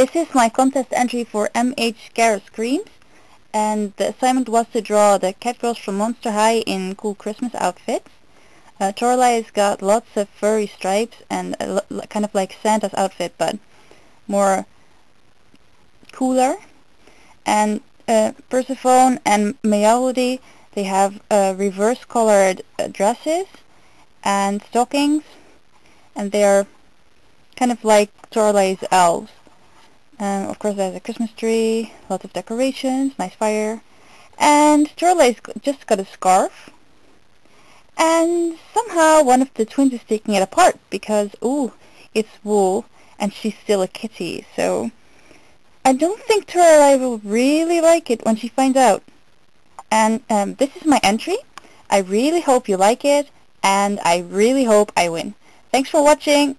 This is my contest entry for MH Scarah Screams and the assignment was to draw the cat girls from Monster High in cool Christmas outfits. Uh, Toralei's got lots of furry stripes and kind of like Santa's outfit but more cooler. And uh, Purrsephone and Meowlody, they have uh, reverse colored uh, dresses and stockings and they are kind of like Toralei's elves. Um, of course there's a Christmas tree, lots of decorations, nice fire. And Toralei's just got a scarf. And somehow one of the twins is taking it apart because, ooh, it's wool and she's still a kitty. So I don't think Toralei will really like it when she finds out. And um, this is my entry. I really hope you like it and I really hope I win. Thanks for watching.